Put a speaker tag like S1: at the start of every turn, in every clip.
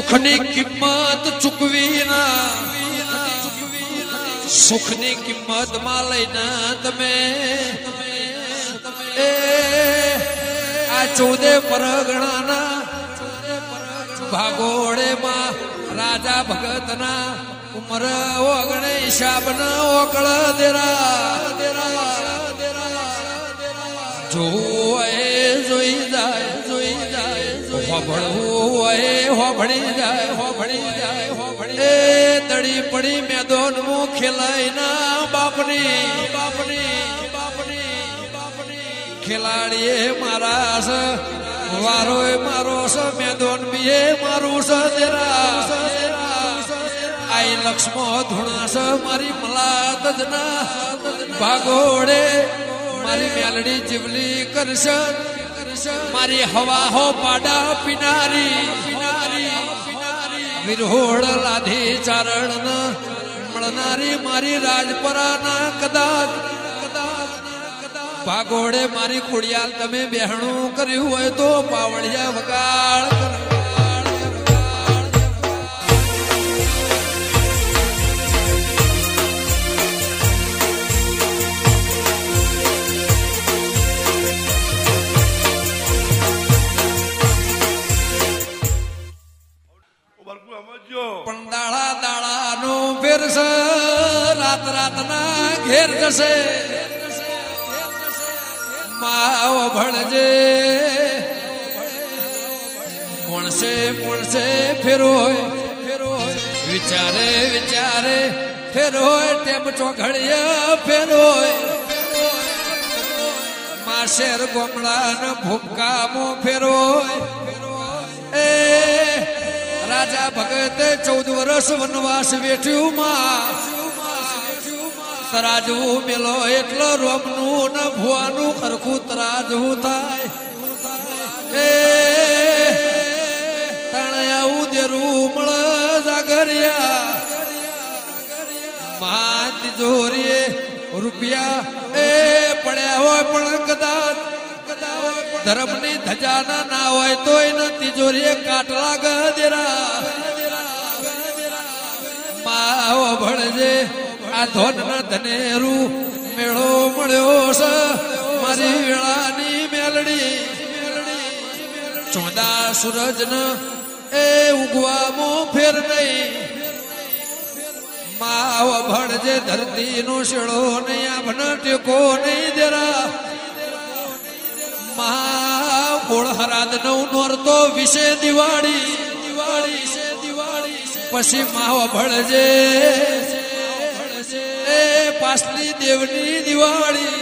S1: દુઃખની કિંમત ચૂકવી ના. સુખની કિંમતમાં લઈને તમે આ ચૌદે પરગણાના ભાગોળે માં રાજા ભગતના ઉમર ઓગણે હિસાબના ઓકળ દેરા. જોઈ હોભળવું હોય હોભળી જાય હોભળી જાય હોભળી એ દડી પડી મેદોન મું ખેલાઈ ના બાપની બાપની. બાપની બાપની ખેલાડીએ મારા છે વારો મારો છે મેદોન બીએ મારું છે તેરા આઈ લક્ષ્મો ધૂણા છે મારી મલાત જના. ભાગોડે મારી મેલડી જીવલી કરશે. મારી હવા હો પાડા પીનારી વિરહોળ લાધી ચારણ મળનારી મારી રાજપરાના કદાચ ભાગોડે મારી ખોડિયાલ તમે બેહણું કર્યું હોય તો પાવડિયા વગાડ
S2: બરકુ
S1: ફેર છે રાત રાતના ઘેર જશે. માવ ભણજે કોણસે કોણસે ફેરો ફેરોય વિચારે વિચારે ફેરોય ટેમ ચોઘડિયા ફેરોય માશેર ગોમડા ન ભૂમકામો ફેરોય એ રાજા ભગતે ચૌદ વર્ષ વનવાસ વેઠ્યું તરાજવું મેલો એટલો રોમનું ને ભુવાનું ખરખું તરાજવું થાય. એ તણે આવું દેરું મળ રૂપિયા એ પડ્યા હોય પણ કદાચ ધર્મની ધજાના ના હોય તોય ન તિજોરીએ કાટલા ગજરા. માવો ભણજે, આ ધોન ના ધનેરું મેળો મળ્યો છે. મારી વેળાની મેલડી, ચોદા સૂરજ ન એ ઉગવામાં ફેર નહીં. માવ ભણજે ધરતી નો શેળો નહીં, આભન ટેકો નહીં જરા મહા મૂળ નવ નોર વિશે દિવાળી દિવાળી છે દિવાળી પછી માવા ભળજે એ પાસલી દેવની દિવાળી.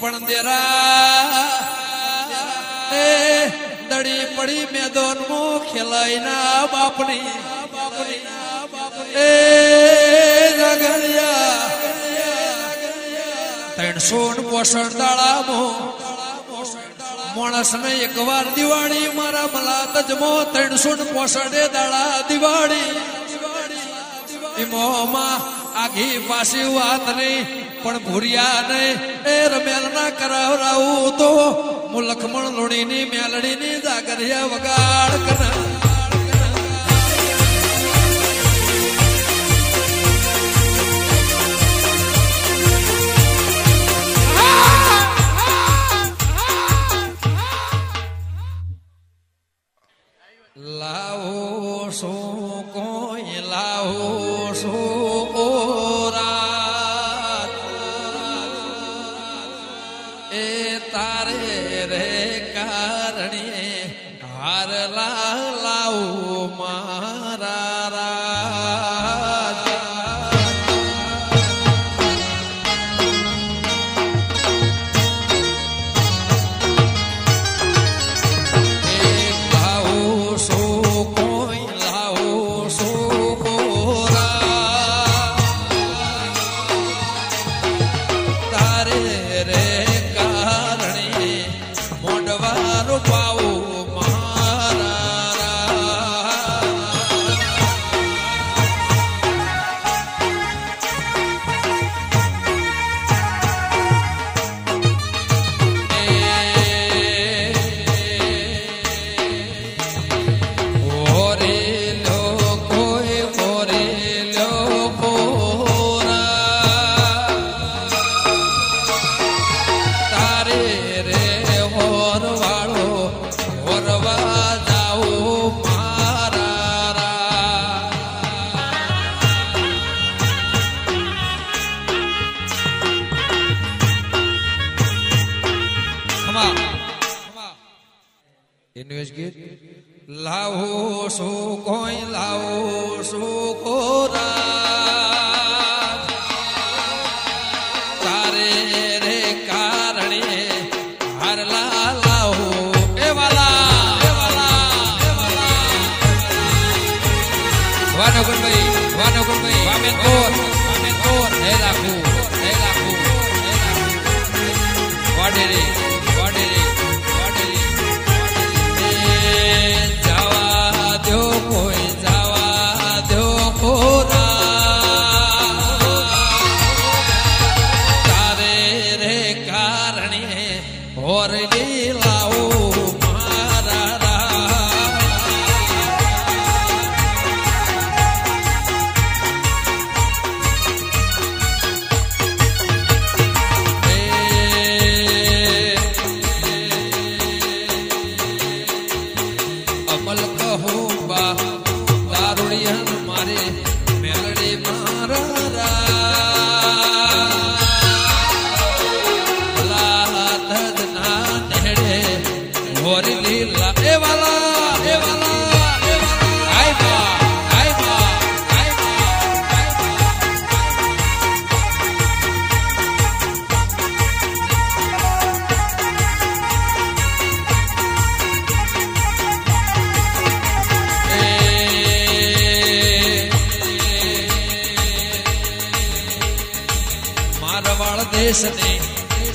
S1: પણ દેરા, એ દડી પડી મેદોન મો ખેલાઈ ના બાપની બાપની. એ જગડિયા ત્રણસો પોષણ દાડામાં માણસ ને એક વાર દિવાળી, મારા મલા તજમો ત્રણસો પોષણે દાળા દિવાળી. મોમાં આઘી પાછી વાત નહીં, પણ ભૂરિયા નહીં એ રમેલ ના કરાવરાવું તો હું લખમણ લોણીની મેલડીની જાગરિયા વગાડ કરા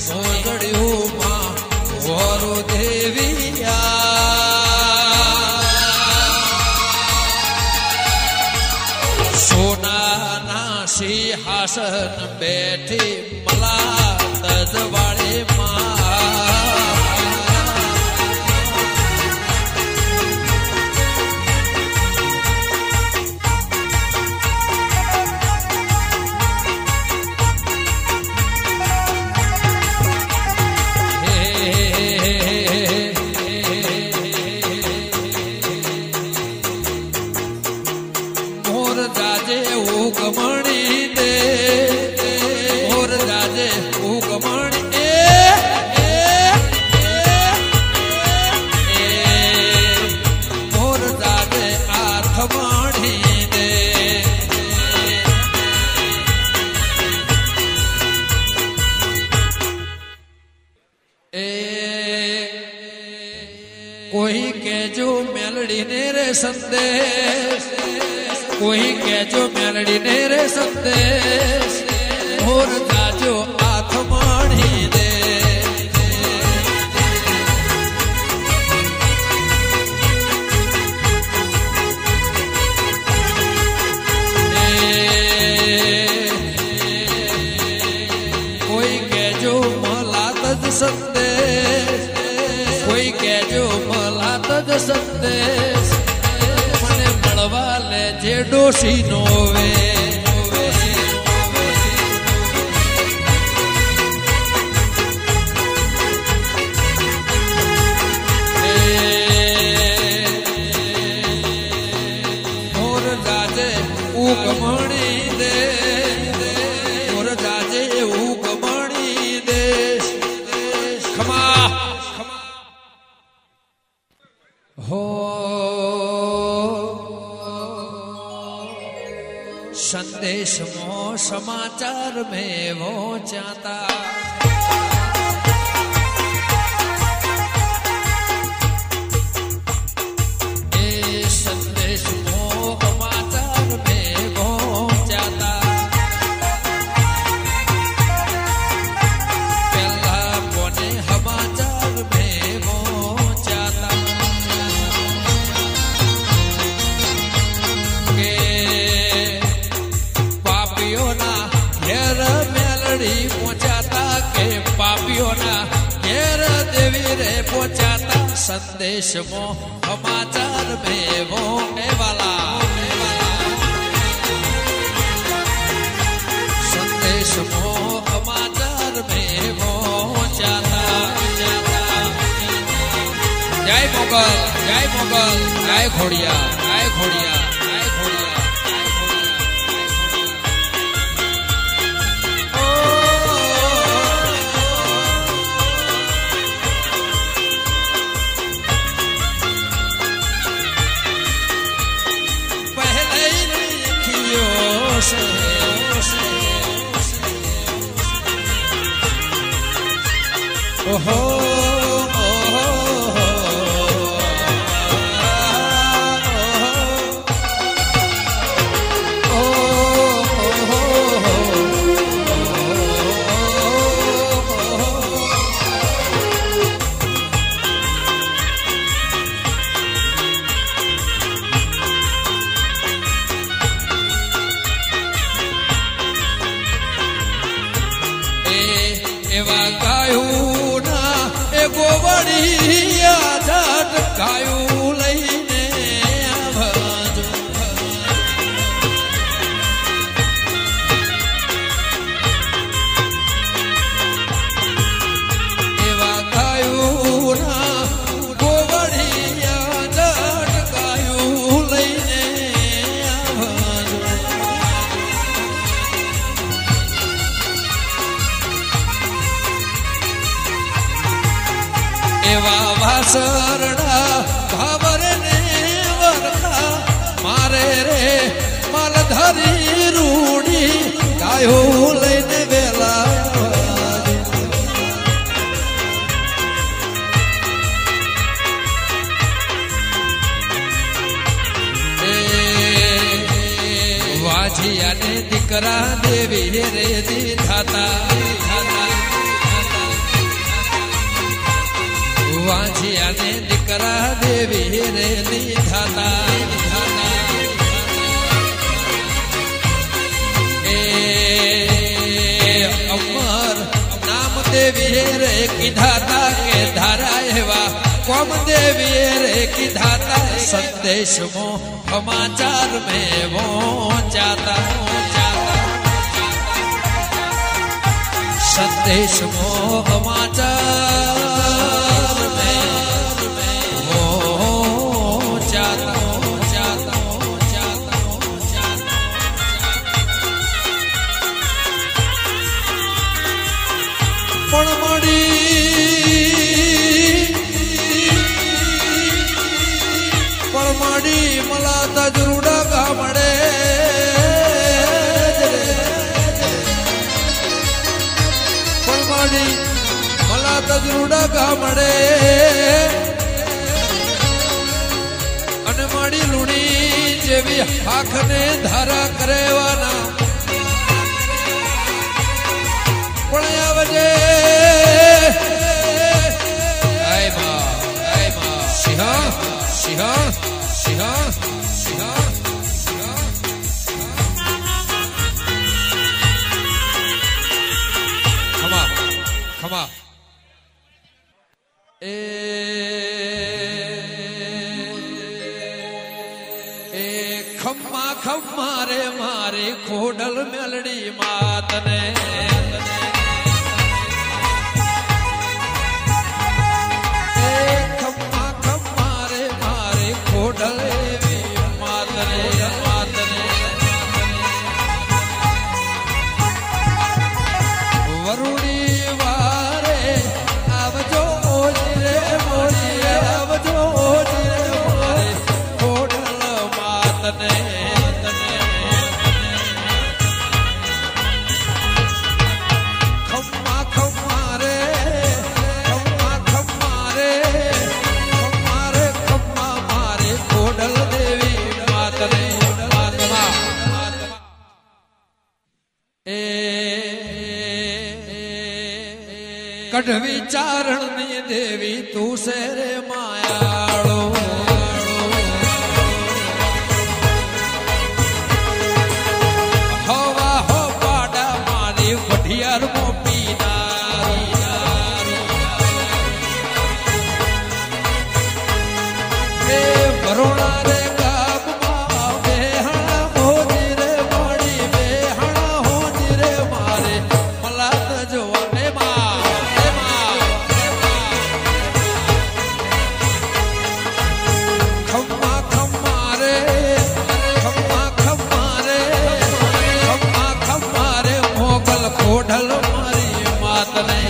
S1: ભોગડ્યું માં વરો એ કોઈ કેજો મેલડીને રે સંદેશ. કોઈ કેજો મેલડીને રે સંદેશ. મોર જાજો સંદેશ. મને મળવા લે જે ડોશી નો વેશ. હો સંદેશ મો સમાચાર મેં વોચાતા સંદેશ મો સમાચાર મેવો એવાલા સંદેશ મો સમાચાર મેવો ચાતા જય મોગલ જય મોગલ, જય ખોડિયા જય ખોડિયા ગાયો લઈને વેલા. વાજિયાને દીકરા દેવી રે દીધાતા વાંચિયાને દીકરા દેવી રે દેવી રે કીધાતા કે ધારા એવા કોમ દેવી રે કીધાતા સંદેશ મો સમાચાર મેં વોચાતા સંદેશ મો સમાચાર ગામડે અને માડી લુણી જેવી હાખને ધારા કરેવાના. પણ આવજે. સિંહ સિંહ સિંહ. માતને કઢવી ચારણની દેવી તું શેરે માયાળો. હવા હો પાડા મારી વઢિયાર મોપીના વાત ને